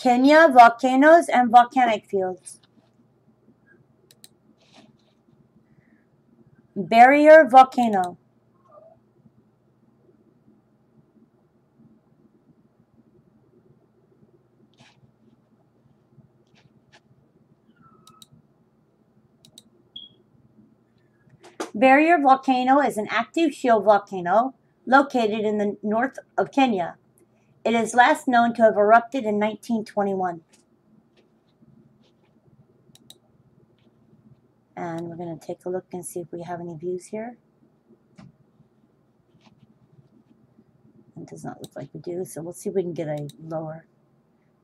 Kenya, volcanoes and volcanic fields. Barrier volcano. Barrier volcano is an active shield volcano located in the north of Kenya. It is last known to have erupted in 1921. And we're going to take a look and see if we have any views here. It does not look like we do, so we'll see if we can get a lower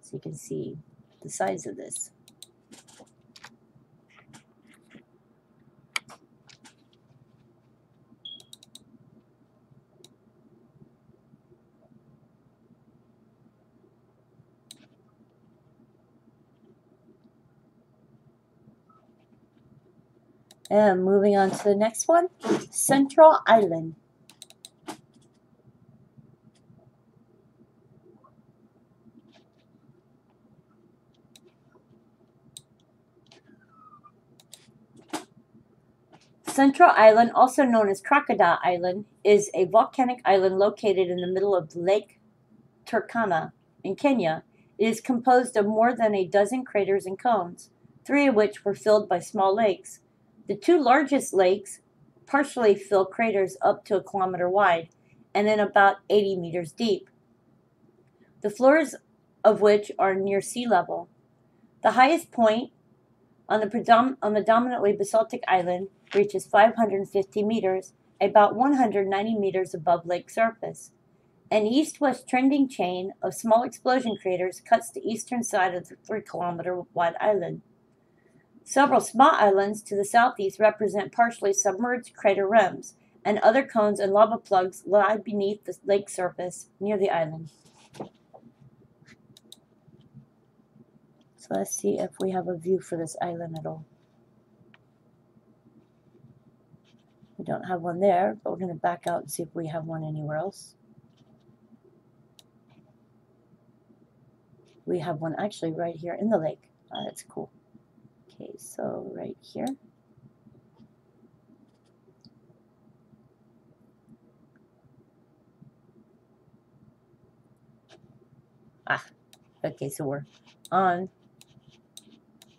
so you can see the size of this. And moving on to the next one, Central Island. Central Island, also known as Crocodile Island, is a volcanic island located in the middle of Lake Turkana in Kenya. It is composed of more than a dozen craters and cones, three of which were filled by small lakes. The two largest lakes partially fill craters up to a kilometer wide and then about 80 meters deep, the floors of which are near sea level. The highest point on the, predom- on the dominantly basaltic island reaches 550 meters, about 190 meters above lake surface. An east west trending chain of small explosion craters cuts the eastern side of the 3 kilometer wide island. Several small islands to the southeast represent partially submerged crater rims, and other cones and lava plugs lie beneath the lake surface near the island. So let's see if we have a view for this island at all. We don't have one there, but we're going to back out and see if we have one anywhere else. We have one actually right here in the lake. Oh, that's cool. Okay, so right here. Ah, okay, so we're on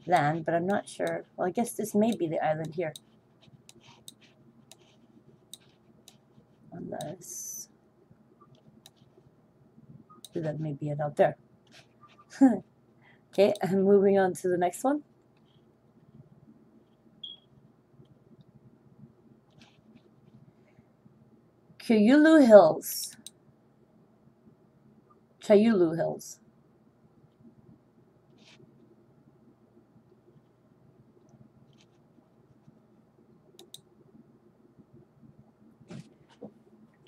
land, but I'm not sure. Well, I guess this may be the island here. Unless... That may be it out there. okay, I'm moving on to the next one. Kyulu Hills. Chyulu Hills.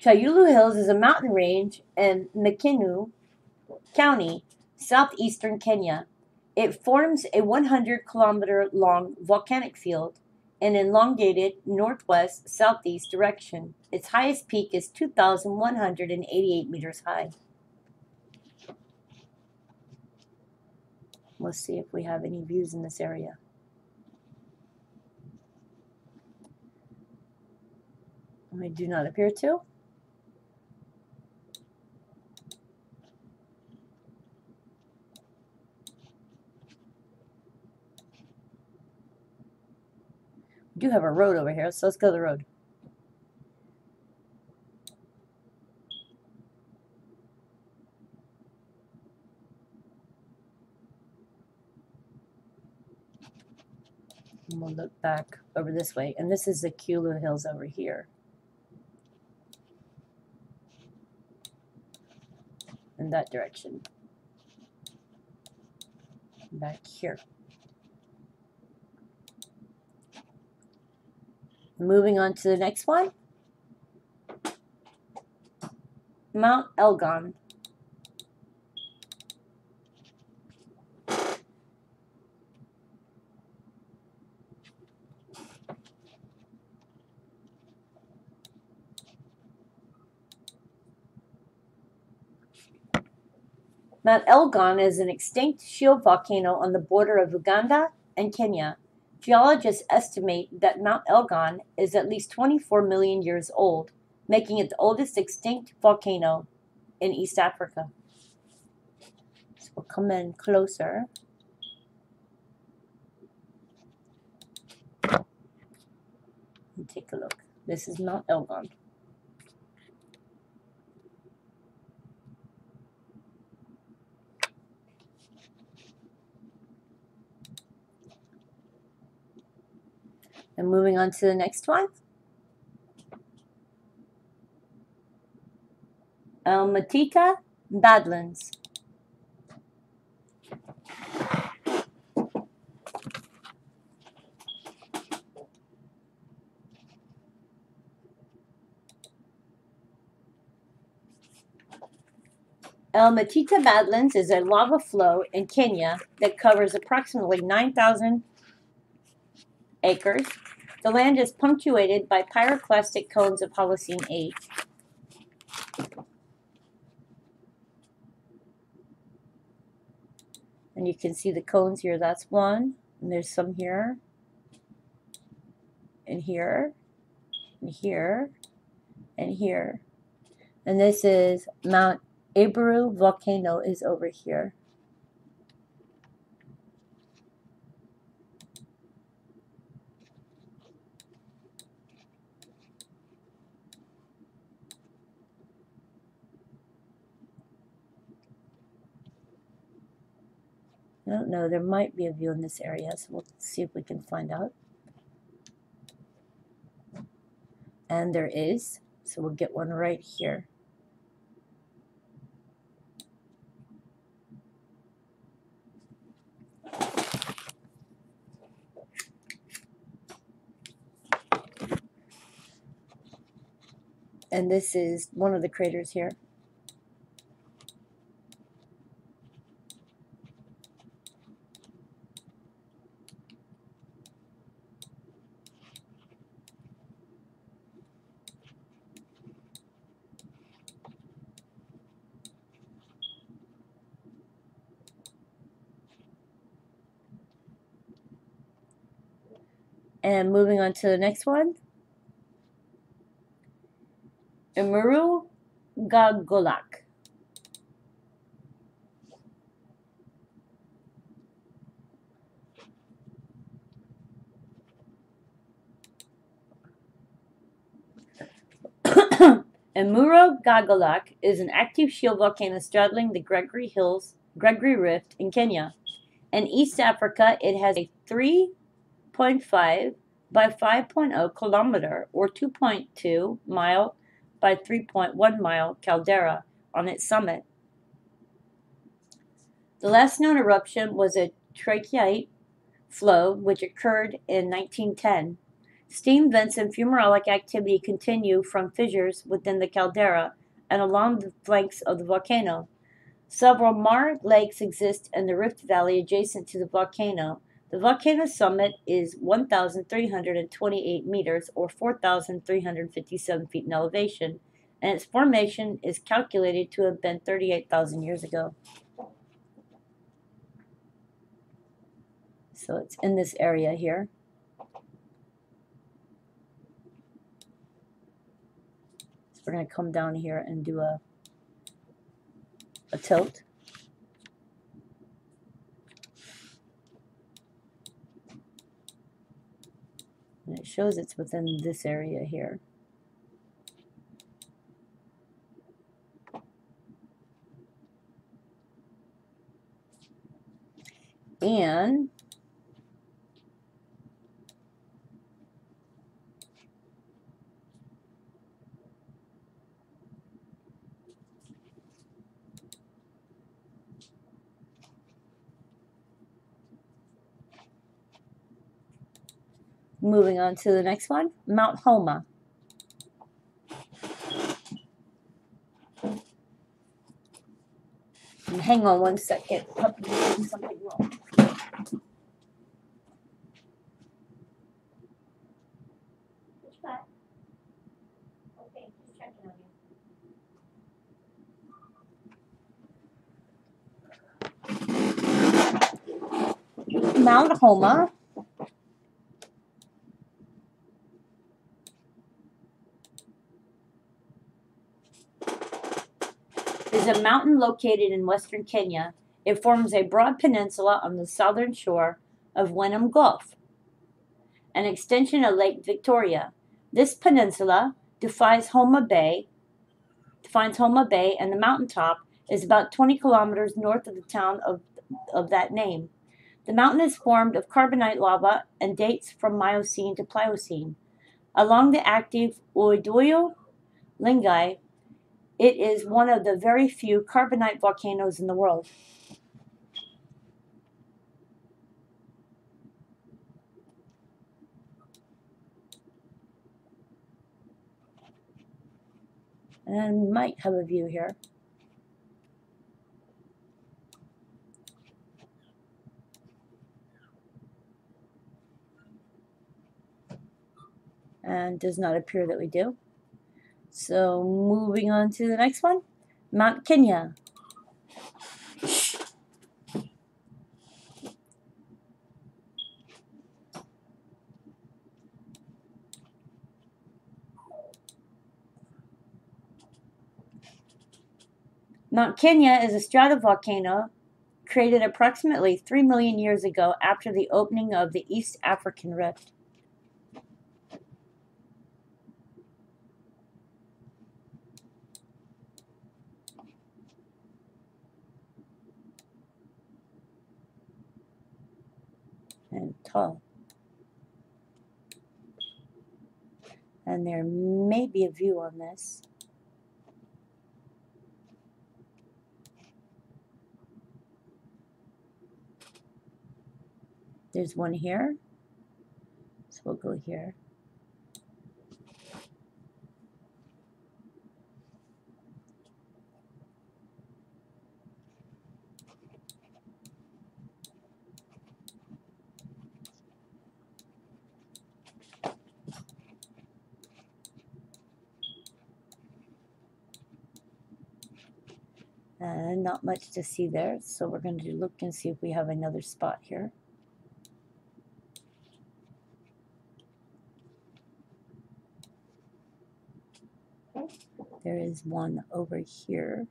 Chyulu Hills is a mountain range in Makueni County, southeastern Kenya. It forms a 100 kilometer long volcanic field an elongated northwest southeast direction. Its highest peak is 2,188 meters high. Let's see if we have any views in this area. I do not appear to. Have a road over here, so let's go to the road. And we'll look back over this way. And this is the Kulu Hills over here. In that direction. Back here. Moving on to the next one. Mount Elgon. Mount Elgon is an extinct shield volcano on the border of Uganda and Kenya. Geologists estimate that Mount Elgon is at least 24 million years old, making it the oldest extinct volcano in East Africa. So we'll come in closer. And take a look. This is Mount Elgon. And moving on to the next one. Um, Almatita Badlands. El Matita Badlands is a lava flow in Kenya that covers approximately 9,000 acres. The land is punctuated by pyroclastic cones of Holocene age. And you can see the cones here. That's one. And there's some here. And here. And here. And here. And this is Mount Eburru volcano is over here. I don't know, there might be a view in this area, so we'll see if we can find out. And there is, so we'll get one right here. And this is one of the craters here. And moving on to the next one. Imuru Gagolak. Emuruangogolak is an active shield volcano straddling the Gregory Hills, Gregory Rift in Kenya. In East Africa, it has a 3.5 by 5.0 kilometer or 2.2 mile by 3.1 mile caldera on its summit. The last known eruption was a trachyte flow which occurred in 1910. Steam vents and fumarolic activity continue from fissures within the caldera and along the flanks of the volcano. Several marl lakes exist in the rift valley adjacent to the volcano. The volcano summit is 1,328 meters or 4,357 feet in elevation, and its formation is calculated to have been 38,000 years ago. So it's in this area here. we're going to come down here and do a, a tilt. And it shows it's within this area here. And Moving on to the next one, Mount Homa. Hang on one second. Mount Homa a mountain located in western Kenya. It forms a broad peninsula on the southern shore of Winam Gulf, an extension of Lake Victoria. This peninsula defies Homa Bay, defines Homa Bay, and the mountaintop is about 20 kilometers north of the town of, of that name. The mountain is formed of carbonate lava and dates from Miocene to Pliocene. Along the active Uidoyo Lingai, it is one of the very few carbonate volcanoes in the world. And might have a view here. And does not appear that we do. So moving on to the next one, Mount Kenya. Mount Kenya is a stratovolcano created approximately 3 million years ago after the opening of the East African Rift. And tall. And there may be a view on this. There's one here. So we'll go here. And not much to see there, so we're going to look and see if we have another spot here. There is one over here.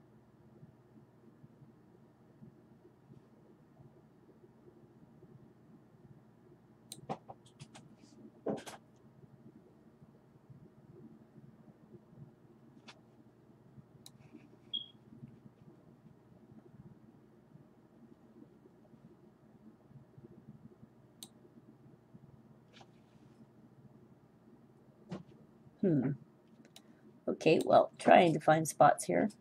Hmm. Okay, well, trying to find spots here.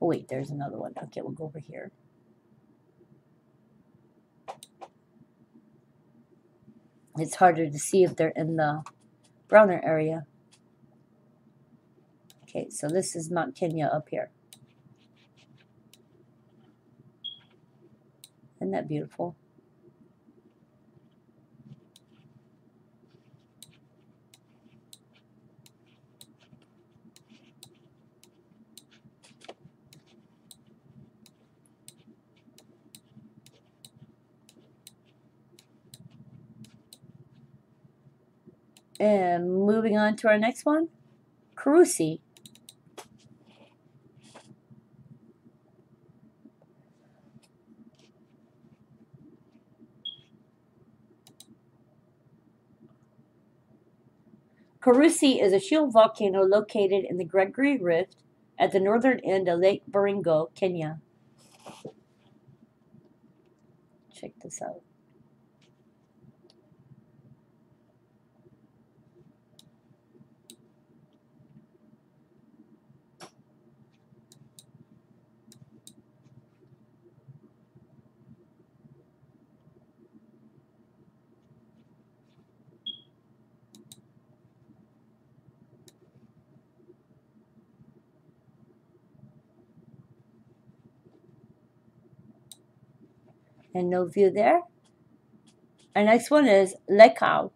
Oh, wait, there's another one. Okay, we'll go over here. It's harder to see if they're in the browner area. Okay, so this is Mount Kenya up here. Isn't that beautiful? And moving on to our next one, Korosi. Korosi is a shield volcano located in the Gregory Rift at the northern end of Lake Baringo, Kenya. Check this out. And no view there. Our next one is Lekau.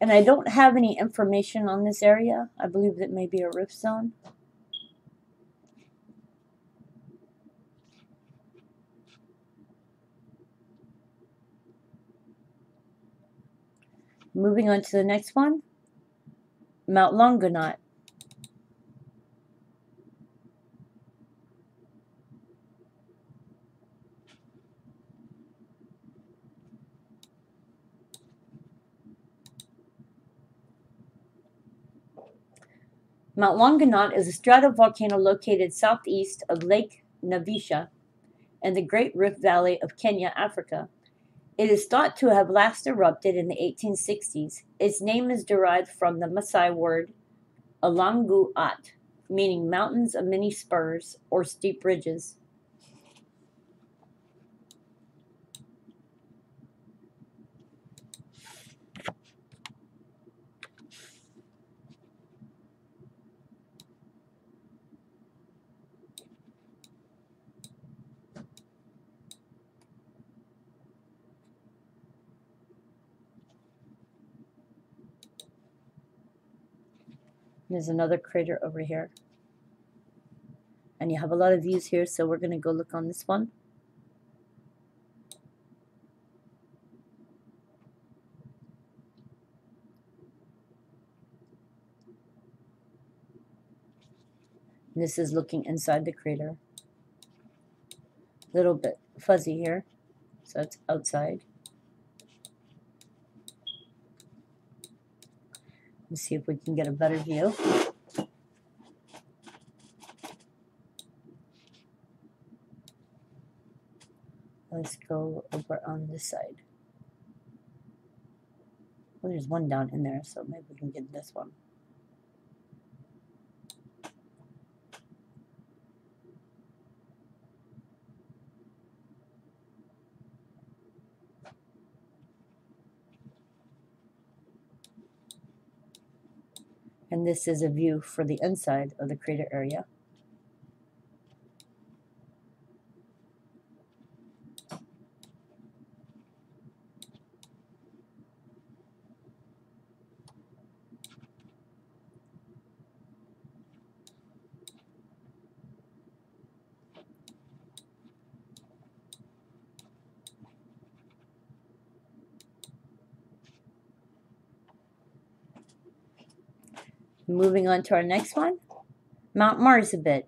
And I don't have any information on this area. I believe it may be a rift zone. Moving on to the next one, Mount Longonot. Mount Longonot is a stratovolcano located southeast of Lake Naivasha in the Great Rift Valley of Kenya, Africa. It is thought to have last erupted in the 1860s. Its name is derived from the Maasai word Alanguat, meaning mountains of many spurs or steep ridges. There's another crater over here. And you have a lot of views here, so we're going to go look on this one. This is looking inside the crater. A little bit fuzzy here, so it's outside. Let's see if we can get a better view. Let's go over on this side. Well, there's one down in there, so maybe we can get this one. And this is a view for the inside of the crater area. Moving on to our next one, Mount Marsabit.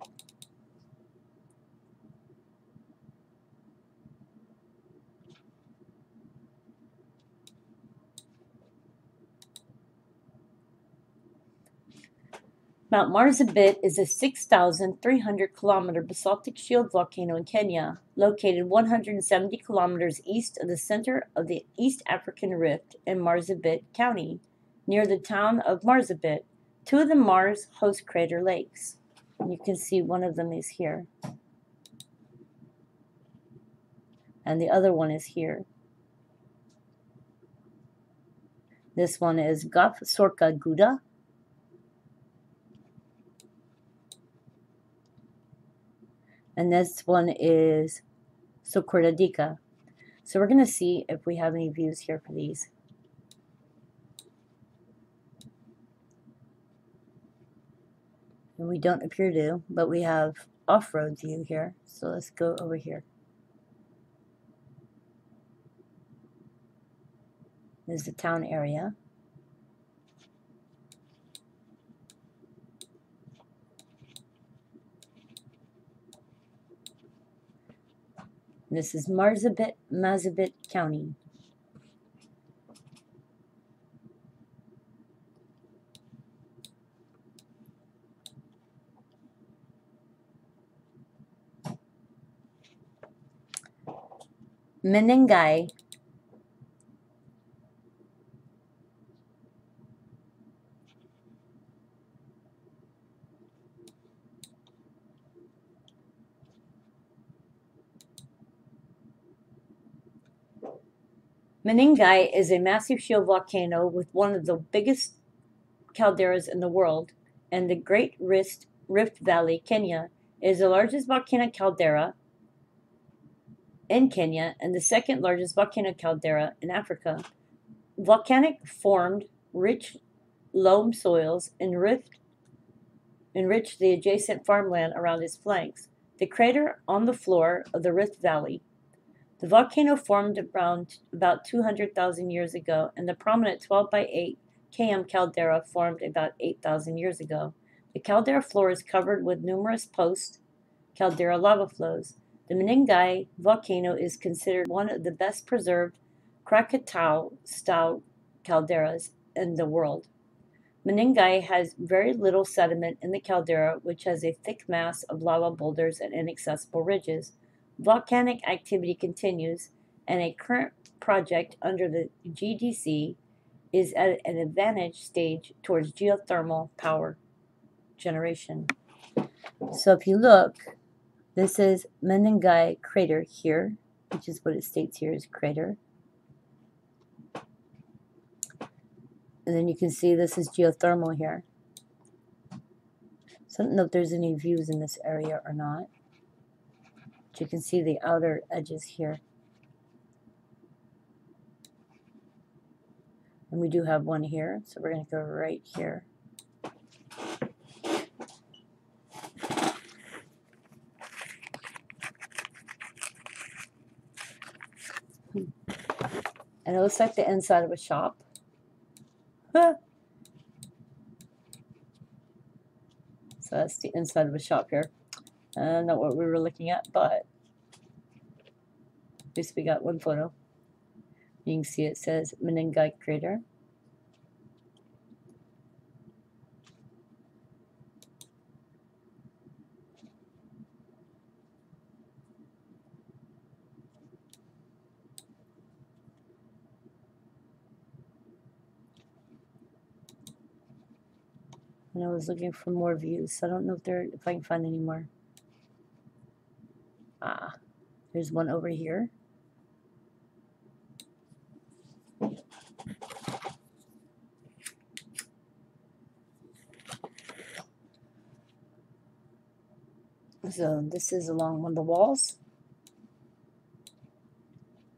Mount Marsabit is a 6,300 kilometer basaltic shield volcano in Kenya, located 170 kilometers east of the center of the East African Rift in Marsabit County, near the town of Marsabit, Two of the Mars host crater lakes. You can see one of them is here. And the other one is here. This one is Gaf Sorka Guda. And this one is Sokordadika. So we're going to see if we have any views here for these. And we don't appear to, but we have off-road view here. So let's go over here. This is the town area. This is Marsabit, Mazabit County. Menengai. Menengai is a massive shield volcano with one of the biggest calderas in the world, and the Great Rift, Rift Valley, Kenya, is the largest volcanic caldera in Kenya and the second largest volcano caldera in Africa. Volcanic formed rich loam soils enriched, enriched the adjacent farmland around its flanks. The crater on the floor of the Rift Valley. The volcano formed around about 200,000 years ago, and the prominent 12 by 8 km caldera formed about 8,000 years ago. The caldera floor is covered with numerous post caldera lava flows. The Menengai volcano is considered one of the best preserved Krakatau style calderas in the world. Menengai has very little sediment in the caldera, which has a thick mass of lava boulders and inaccessible ridges. Volcanic activity continues, and a current project under the GDC is at an advanced stage towards geothermal power generation. So if you look, this is Menengai crater here, which is what it states here is crater. And then you can see this is geothermal here. So I don't know if there's any views in this area or not. But you can see the outer edges here. And we do have one here, so we're going to go right here. And it looks like the inside of a shop. so that's the inside of a shop here. Uh, not what we were looking at, but at least we got one photo. You can see it says Menengai crater. And I was looking for more views. So I don't know if there if I can find any more. Ah, there's one over here. So this is along one of the walls.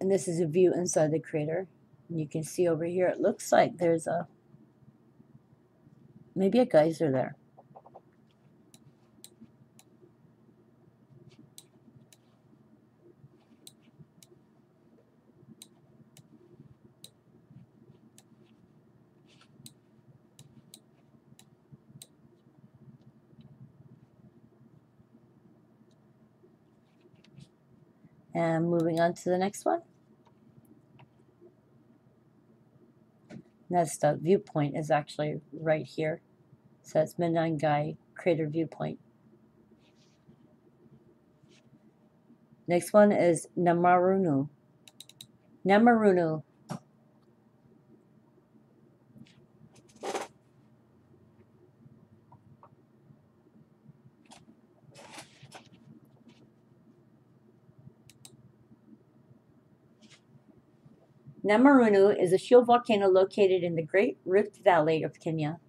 And this is a view inside the crater. And you can see over here, it looks like there's a Maybe a geyser there. And moving on to the next one. That's the viewpoint is actually right here. So it's Menengai Crater Viewpoint. Next one is Namarunu. Namarunu. Namarunu is a shield volcano located in the Great Rift Valley of Kenya.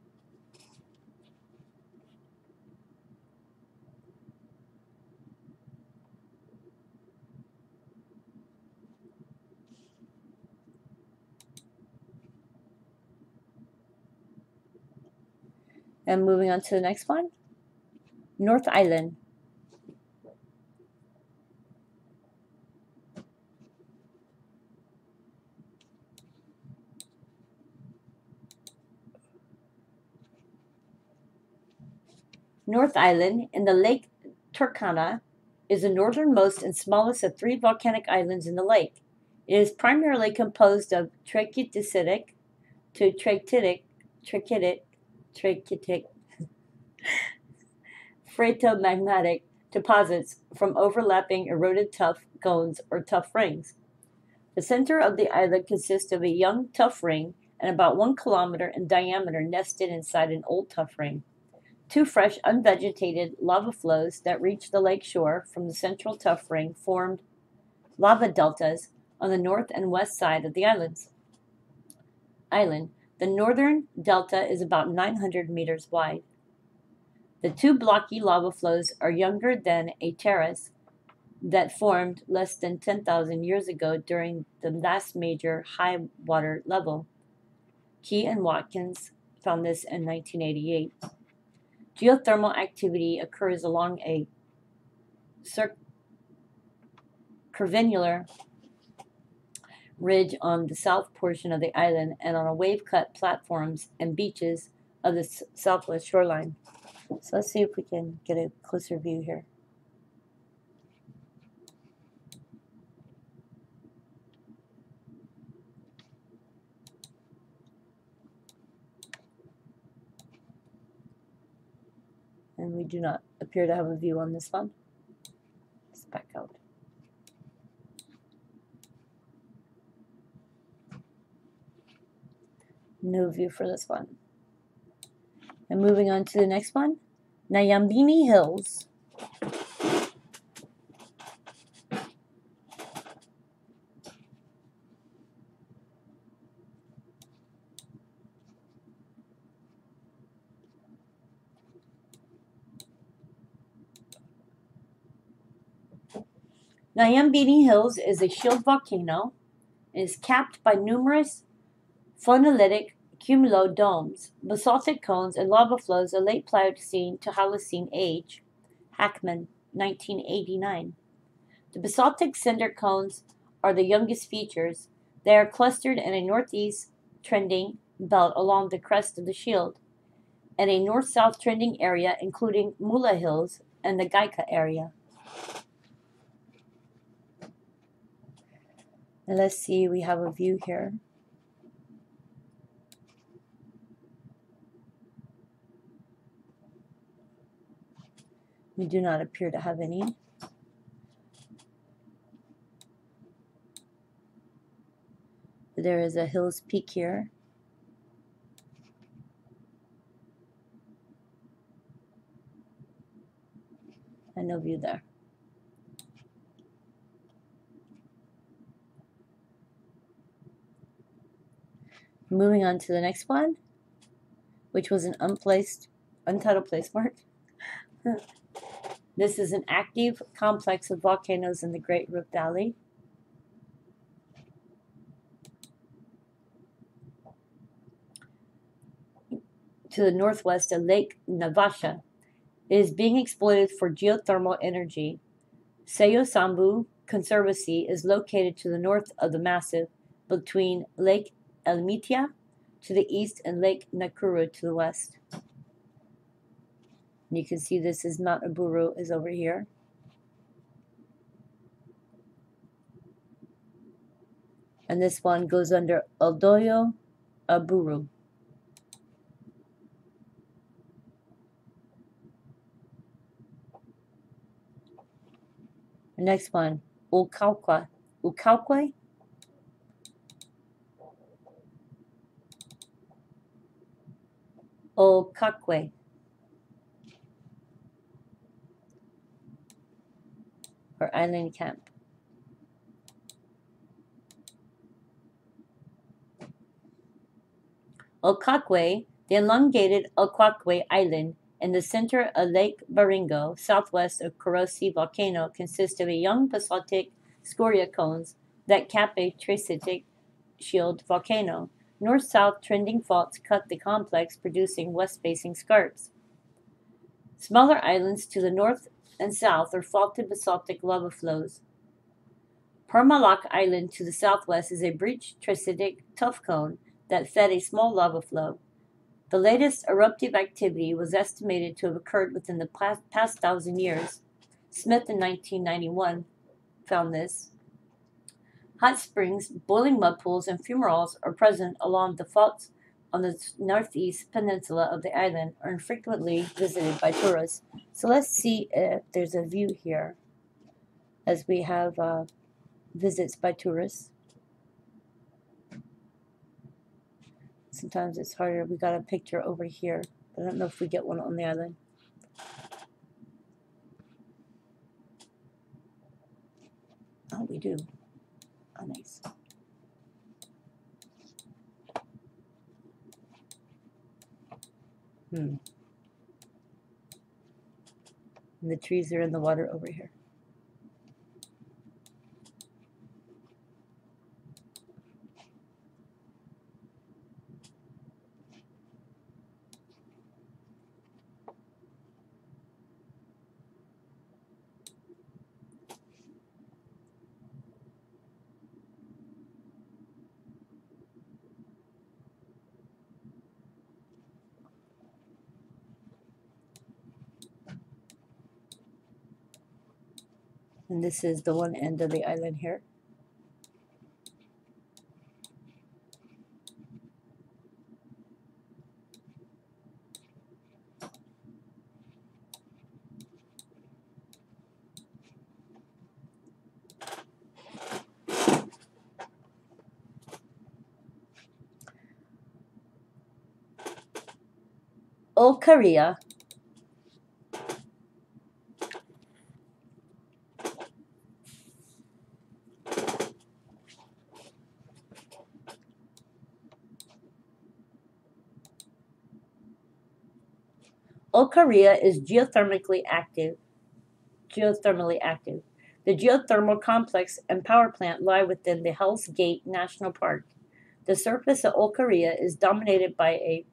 And moving on to the next one. North Island. North Island in the Lake Turkana is the northernmost and smallest of three volcanic islands in the lake. It is primarily composed of trachytic to trachytic, trachytic trachytic phreatomagmatic deposits from overlapping eroded tuff cones or tuff rings. The center of the island consists of a young tuff ring and about one kilometer in diameter nested inside an old tuff ring. Two fresh, unvegetated lava flows that reach the lake shore from the central tuff ring formed lava deltas on the north and west side of the islands. Island, the northern delta is about 900 meters wide. The two blocky lava flows are younger than a terrace that formed less than 10,000 years ago during the last major high water level. Key and Watkins found this in 1988. Geothermal activity occurs along a curvilinear ridge on the south portion of the island and on a wave-cut platforms and beaches of the southwest shoreline. So let's see if we can get a closer view here. And we do not appear to have a view on this one. Let's back out. No view for this one. And moving on to the next one, Nyambene Hills. Nyambene Hills is a shield volcano. It is capped by numerous phonolitic cumulodomes, basaltic cones, and lava flows of late Pleistocene to Holocene age. Hackman, 1989. The basaltic cinder cones are the youngest features. They are clustered in a northeast trending belt along the crest of the shield, and a north south trending area including Mula Hills and the Gaika area. Let's see, we have a view here. We do not appear to have any. There is a Hills Peak here. And no view there. Moving on to the next one, which was an unplaced, untitled place mark. This is an active complex of volcanoes in the Great Rift Valley. To the northwest of Lake Naivasha. It is being exploited for geothermal energy. Soysambu Conservancy is located to the north of the massif between Lake Elmitia to the east and Lake Nakuru to the west. And you can see this is Mount Eburru is over here. And this one goes under Oldoyo Aburu. Next one, Ukaukwa. Ukaukwe? Okakwe. Or island camp. Okakwe, the elongated Okakwe Island in the center of Lake Baringo, southwest of Korosi volcano, consists of a young basaltic scoria cones that cap a trachytic shield volcano. North-south trending faults cut the complex, producing west-facing scarps. Smaller islands to the north and south are faulted basaltic lava flows. Parmalok Island to the southwest is a breached trachytic tuff cone that fed a small lava flow. The latest eruptive activity was estimated to have occurred within the past thousand years. Smith in 1991 found this. Hot springs, boiling mud pools, and fumaroles are present along the faults on the northeast peninsula of the island are infrequently visited by tourists. So let's see if there's a view here as we have uh, visits by tourists. Sometimes it's harder. We got a picture over here, I don't know if we get one on the island. Oh, we do. Oh, nice. Hmm. And the trees are in the water over here. And this is the one end of the island here. Olkaria Olkaria is geothermically active. Geothermally active. The geothermal complex and power plant lie within the Hell's Gate National Park. The surface of Olkaria is dominated by a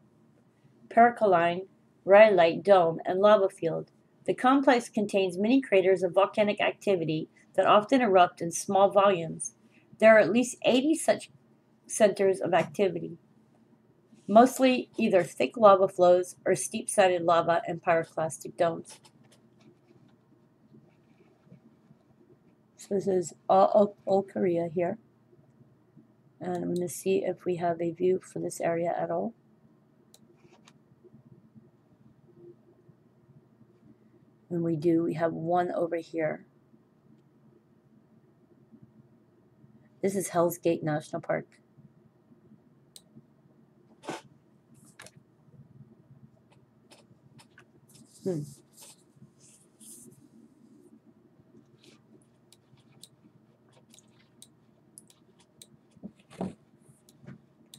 pericline rhyolite dome and lava field. The complex contains many craters of volcanic activity that often erupt in small volumes. There are at least 80 such centers of activity, mostly either thick lava flows or steep sided lava and pyroclastic domes. So this is all, Olkaria here. And I'm going to see if we have a view for this area at all. When we do, we have one over here. This is Hell's Gate National Park. Hmm.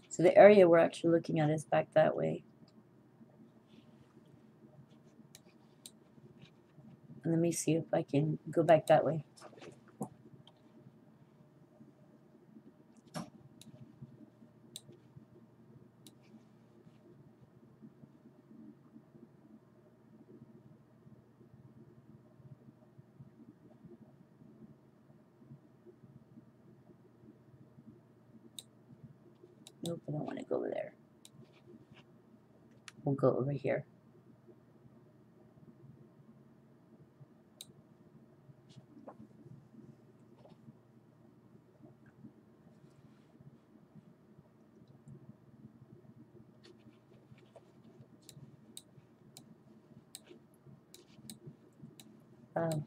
So the area we're actually looking at is back that way. And let me see if I can go back that way. Nope, I don't want to go over there. We'll go over here. Um,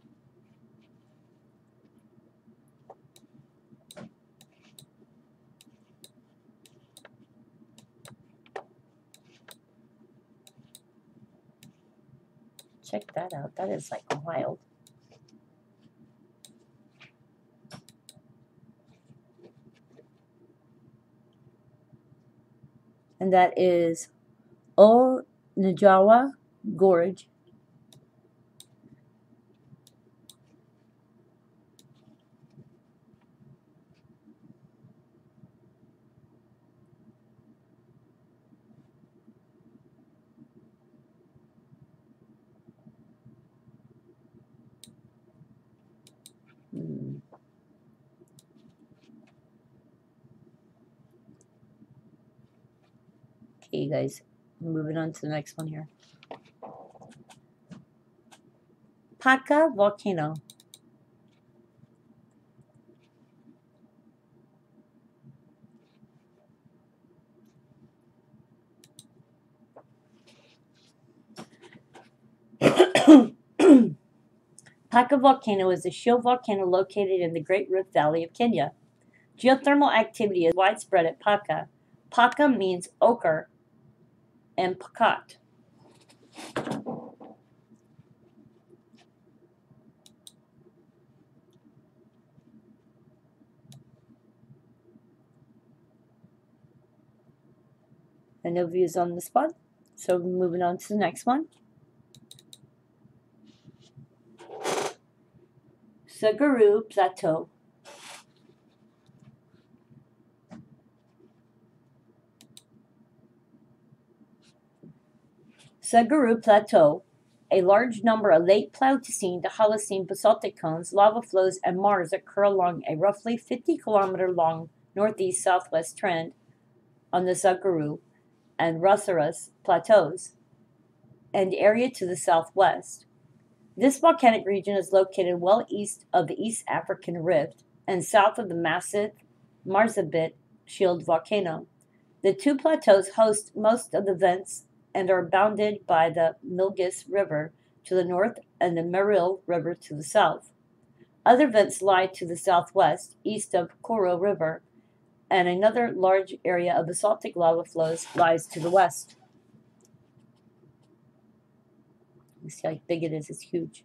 check that out. That is like wild. And that is Ol Njorowa Gorge Hmm. Okay, guys, moving on to the next one here. Paka volcano. Paka volcano is a shield volcano located in the Great Rift Valley of Kenya. Geothermal activity is widespread at Paka. Paka means ochre and Pakat. And no views on this one. So moving on to the next one. Sagaru Plateau. Sagaru Plateau, a large number of late Pleistocene to Holocene basaltic cones, lava flows, and maars occur along a roughly 50 kilometer long northeast southwest trend on the Sagaru and Rosaras plateaus and area to the southwest. This volcanic region is located well east of the East African Rift and south of the massive Marsabit Shield volcano. The two plateaus host most of the vents and are bounded by the Milgis River to the north and the Meril River to the south. Other vents lie to the southwest, east of Koro River, and another large area of basaltic lava flows lies to the west. You see how big it is, it's huge.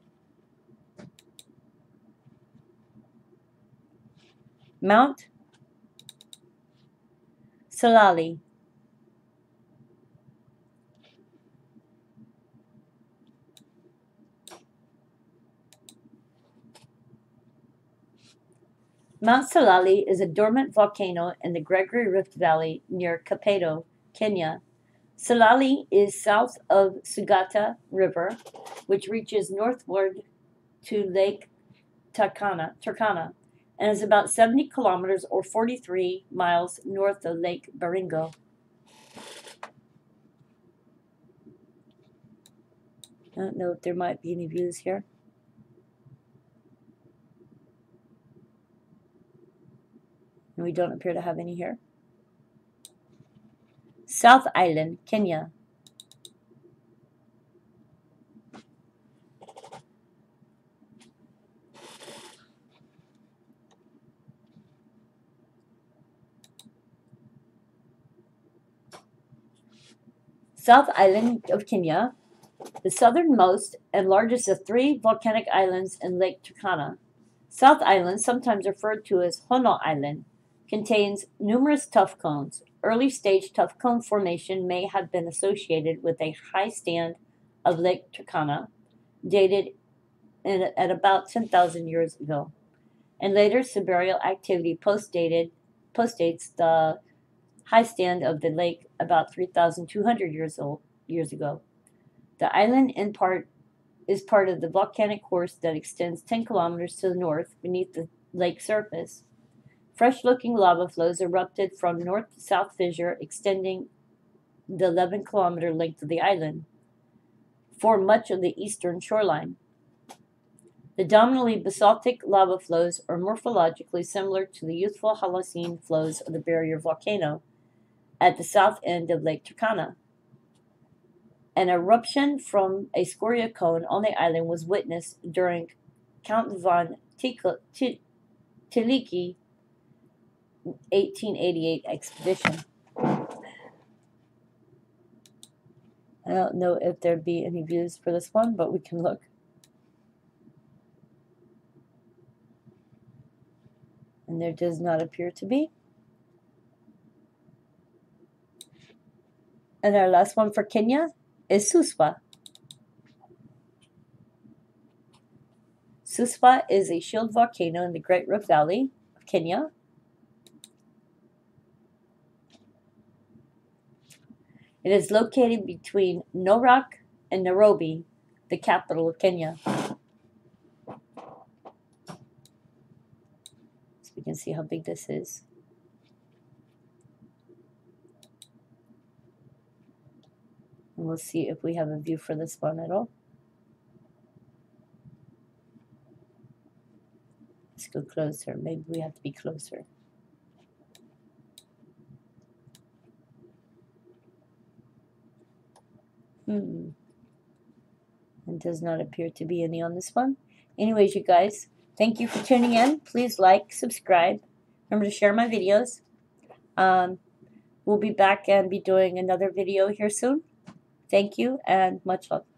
Mount Silali. Mount Silali is a dormant volcano in the Gregory Rift Valley near Kapedo, Kenya. Silali is south of Suguta River, which reaches northward to Lake Turkana, Turkana and is about 70 kilometers or 43 miles north of Lake Baringo. I don't know if there might be any views here. We don't appear to have any here. South Island, Kenya. South Island of Kenya, the southernmost and largest of three volcanic islands in Lake Turkana. South Island, sometimes referred to as Hono Island, contains numerous tuff cones. Early stage tuff cone formation may have been associated with a high stand of Lake Turkana, dated at about 10,000 years ago. And later subaerial activity post-dated post-dates the high stand of the lake about 3,200 years old years ago. The island in part is part of the volcanic course that extends 10 kilometers to the north beneath the lake surface. Fresh-looking lava flows erupted from north to south fissure extending the 11 kilometer length of the island for much of the eastern shoreline. The dominantly basaltic lava flows are morphologically similar to the youthful Holocene flows of the barrier volcano, at the south end of Lake Turkana. An eruption from a scoria cone on the island was witnessed during Count von Teleki 1888 expedition. I don't know if there'd be any views for this one, but we can look. And there does not appear to be. And our last one for Kenya is Suswa. Suswa is a shield volcano in the Great Rift Valley of Kenya. It is located between Narok and Nairobi, the capital of Kenya. So we can see how big this is. And we'll see if we have a view for this one at all. Let's go closer. Maybe we have to be closer. Hmm. It does not appear to be any on this one. Anyways, you guys, thank you for tuning in. Please like, subscribe. Remember to share my videos. Um, we'll be back and be doing another video here soon. Thank you and much love.